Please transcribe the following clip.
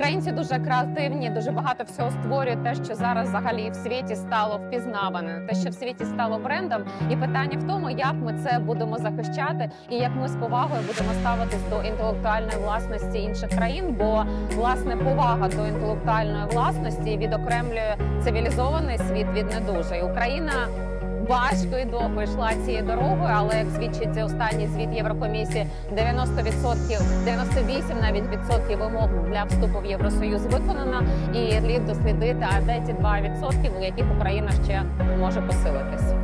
Українці дуже креативні, дуже багато всього створюють. Те, що зараз взагалі в світі стало впізнаване, те, що в світі стало брендом. І питання в тому, як ми це будемо захищати, і як ми з повагою будемо ставитись до інтелектуальної власності інших країн. Бо власне повага до інтелектуальної власності відокремлює цивілізований світ від не дуже. Україна. Важко і довго йшла цією дорогою, але як свідчить останній звіт Єврокомісії, 90%, 98 навіть відсотків вимог для вступу в Євросоюз виконано, і слід дослідити, а де ті 2%, у яких Україна ще може посилитись.